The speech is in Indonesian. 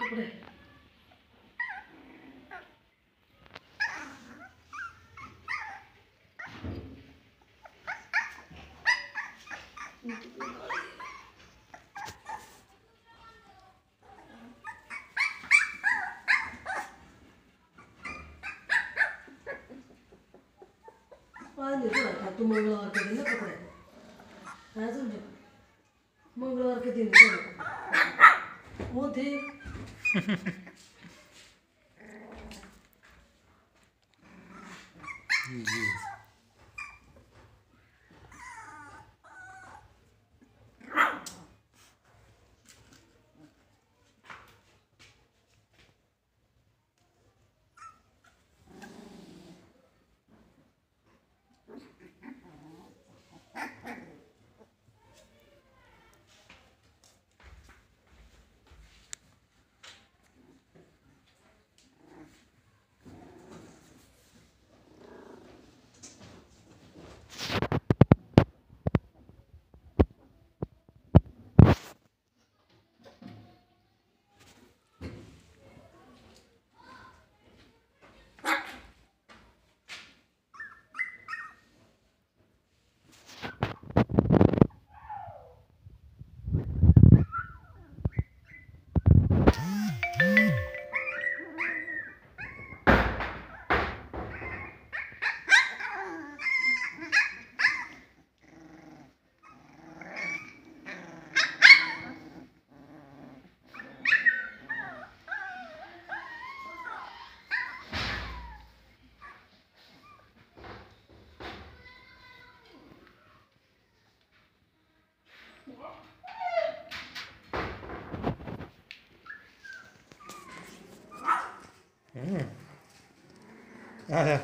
कपडे आज नाही तुला का तू मंगळवार कधी ना कपडे वो देख जी। 嗯。啊哈